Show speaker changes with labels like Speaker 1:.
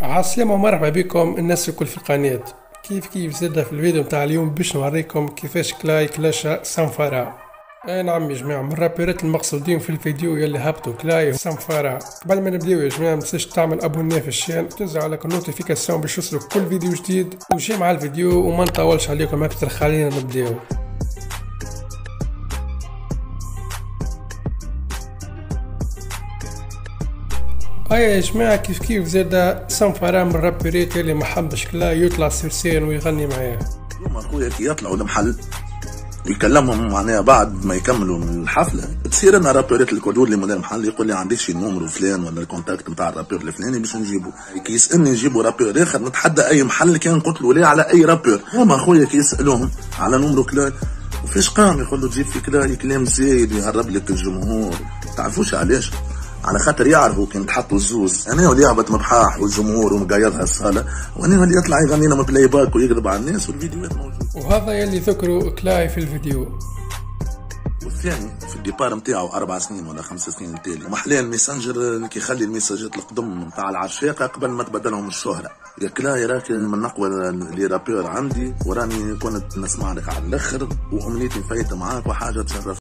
Speaker 1: عالسلامة ومرحبا بكم الناس الكل في القناة كيف كيف زاد في الفيديو متاع اليوم باش نوريكم كيفاش كلاي كلاشا سانفارا اي نعم يا جماعة من الرابيرات المقصودين في الفيديو يلي هبطوا كلاي سانفارا قبل ما نبداو يا جماعة متنساش تعمل abonné في la chaîne تنزل على notification باش يوصلك كل فيديو جديد. وشي مع الفيديو وما نطولش عليكم أكثر خلينا نبداو. ايا يا جماعة كيف كيف زاد سانفارا من الرابيرات اللي ما حبش كلا يطلع سيرسين ويغني معاه
Speaker 2: اليوم أخويا كي يطلعوا المحل ويكلمهم معناها بعد ما يكملوا من الحفلة. تصير أنا رابورات الكودور اللي مدير المحل يقول لي عنديش شي نومرو فلان ولا الكونتاكت نتاع الرابور الفلاني باش نجيبه كي يسألني نجيبوا رابور آخر نتحدى أي محل كان قلت له لا على أي رابور. هما أخويا كي يسألوهم على نومرو كلاي وفاش قام يقول له تجيب في كلاي كلام زايد يهرب لك الجمهور تعرفوش علاش؟ على خاطر يعرفوا كان تحطوا الزوز. أنا اللي يهبط مبحاح والجمهور ومقايضها الصالة وأنا اللي يطلع يغني لنا بلاي باك ويكذب على الناس والفيديوهات موجودة.
Speaker 1: وهذا يلي ذكروا كلاي في الفيديو.
Speaker 2: والثاني في الديبار نتاعو أربع سنين ولا خمس سنين تالي محلاه الميسنجر اللي كيخلي الميساجات القدم نتاع العشاقه قبل ما تبدلهم الشهرة. يا كلاي راك من أقوى لي رابور عندي وراني كنت نسمع لك على الأخر وأمنيتي فايتة معاك وحاجة تشرف.